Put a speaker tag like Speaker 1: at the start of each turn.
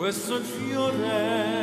Speaker 1: questo your fiore.